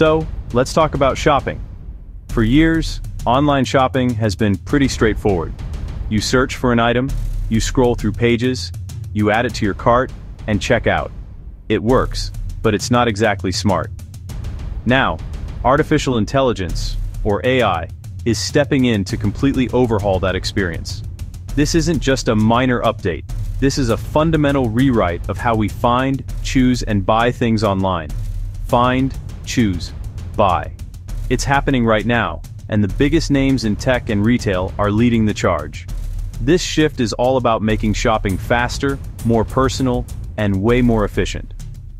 So, let's talk about shopping. For years, online shopping has been pretty straightforward. You search for an item, you scroll through pages, you add it to your cart, and check out. It works, but it's not exactly smart. Now, artificial intelligence, or AI, is stepping in to completely overhaul that experience. This isn't just a minor update, this is a fundamental rewrite of how we find, choose, and buy things online. Find, choose, buy. It's happening right now, and the biggest names in tech and retail are leading the charge. This shift is all about making shopping faster, more personal, and way more efficient.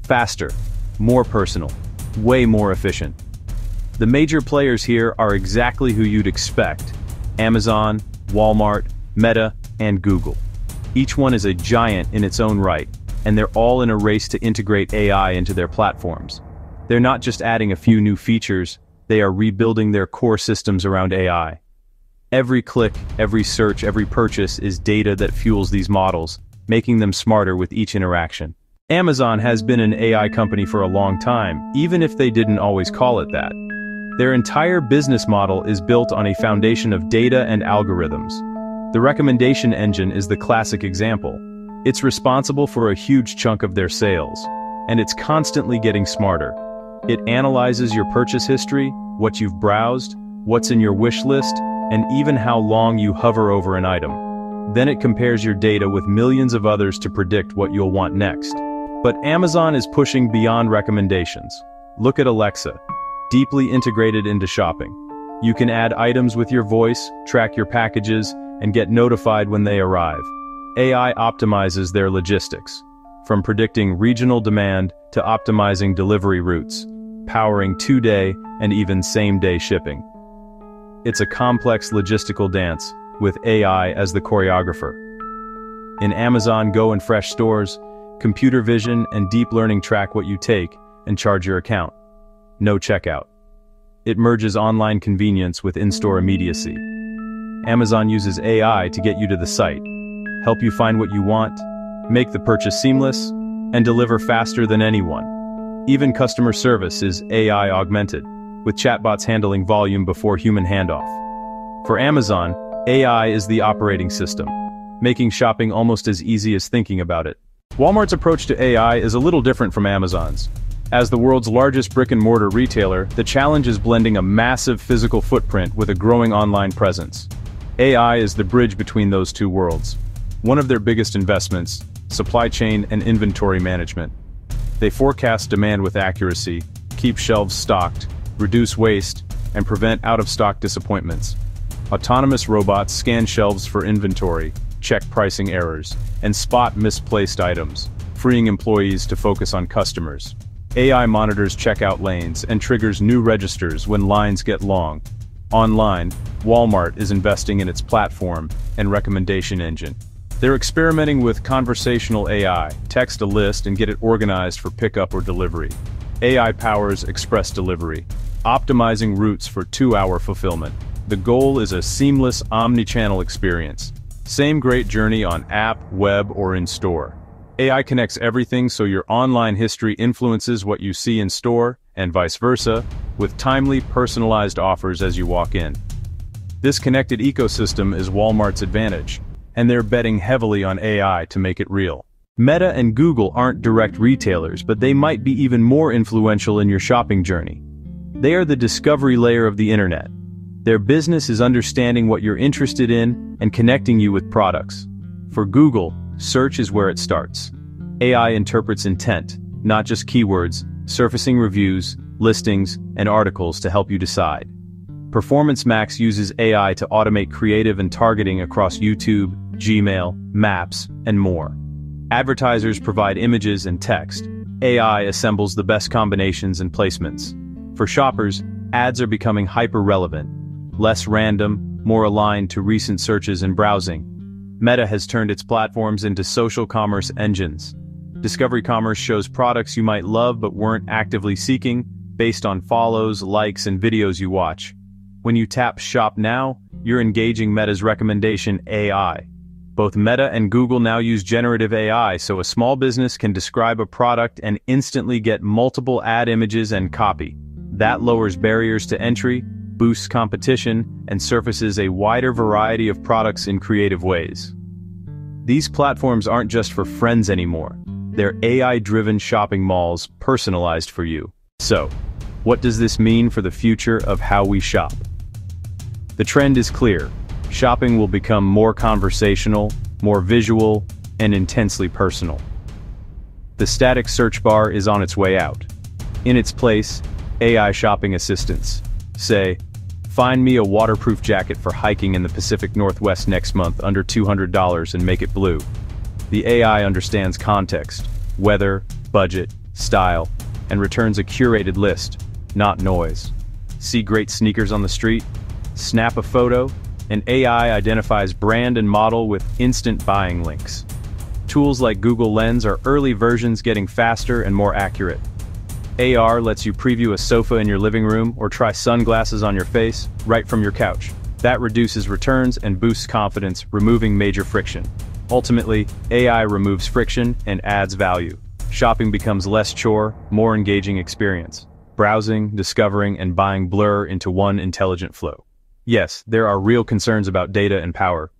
Faster, more personal, way more efficient. The major players here are exactly who you'd expect. Amazon, Walmart, Meta, and Google. Each one is a giant in its own right, and they're all in a race to integrate AI into their platforms. They're not just adding a few new features, they are rebuilding their core systems around AI. Every click, every search, every purchase is data that fuels these models, making them smarter with each interaction. Amazon has been an AI company for a long time, even if they didn't always call it that. Their entire business model is built on a foundation of data and algorithms. The recommendation engine is the classic example. It's responsible for a huge chunk of their sales, and it's constantly getting smarter. It analyzes your purchase history, what you've browsed, what's in your wish list, and even how long you hover over an item. Then it compares your data with millions of others to predict what you'll want next. But Amazon is pushing beyond recommendations. Look at Alexa, deeply integrated into shopping. You can add items with your voice, track your packages, and get notified when they arrive. AI optimizes their logistics, from predicting regional demand to optimizing delivery routes, powering two-day and even same-day shipping. It's a complex logistical dance, with AI as the choreographer. In Amazon Go and Fresh stores, computer vision and deep learning track what you take and charge your account. No checkout. It merges online convenience with in-store immediacy. Amazon uses AI to get you to the site, help you find what you want, make the purchase seamless, and deliver faster than anyone. Even customer service is AI augmented, with chatbots handling volume before human handoff. For Amazon, AI is the operating system, making shopping almost as easy as thinking about it. Walmart's approach to AI is a little different from Amazon's. As the world's largest brick-and-mortar retailer, the challenge is blending a massive physical footprint with a growing online presence. AI is the bridge between those two worlds. One of their biggest investments, supply chain and inventory management. They forecast demand with accuracy, keep shelves stocked, reduce waste, and prevent out-of-stock disappointments. Autonomous robots scan shelves for inventory, check pricing errors, and spot misplaced items, freeing employees to focus on customers. AI monitors checkout lanes and triggers new registers when lines get long, Online, Walmart is investing in its platform and recommendation engine. They're experimenting with conversational AI, text a list and get it organized for pickup or delivery. AI powers express delivery, optimizing routes for two-hour fulfillment. The goal is a seamless omni-channel experience. Same great journey on app, web, or in-store. AI connects everything so your online history influences what you see in store, and vice versa, with timely, personalized offers as you walk in. This connected ecosystem is Walmart's advantage, and they're betting heavily on AI to make it real. Meta and Google aren't direct retailers, but they might be even more influential in your shopping journey. They are the discovery layer of the internet. Their business is understanding what you're interested in and connecting you with products. For Google, search is where it starts. AI interprets intent, not just keywords, surfacing reviews, listings, and articles to help you decide. Performance Max uses AI to automate creative and targeting across YouTube, Gmail, Maps, and more. Advertisers provide images and text. AI assembles the best combinations and placements. For shoppers, ads are becoming hyper-relevant, less random, more aligned to recent searches and browsing. Meta has turned its platforms into social commerce engines. Discovery Commerce shows products you might love but weren't actively seeking, based on follows, likes, and videos you watch. When you tap Shop Now, you're engaging Meta's recommendation AI. Both Meta and Google now use generative AI so a small business can describe a product and instantly get multiple ad images and copy. That lowers barriers to entry, boosts competition, and surfaces a wider variety of products in creative ways. These platforms aren't just for friends anymore. They're AI-driven shopping malls personalized for you. So, what does this mean for the future of how we shop? The trend is clear. Shopping will become more conversational, more visual, and intensely personal. The static search bar is on its way out. In its place, AI shopping assistants. Say, find me a waterproof jacket for hiking in the Pacific Northwest next month under $200 and make it blue. The AI understands context, weather, budget, style, and returns a curated list, not noise. See great sneakers on the street? Snap a photo, and AI identifies brand and model with instant buying links. Tools like Google Lens are early versions getting faster and more accurate. AR lets you preview a sofa in your living room or try sunglasses on your face, right from your couch. That reduces returns and boosts confidence, removing major friction. Ultimately, AI removes friction and adds value. Shopping becomes less chore, more engaging experience. Browsing, discovering, and buying blur into one intelligent flow. Yes, there are real concerns about data and power,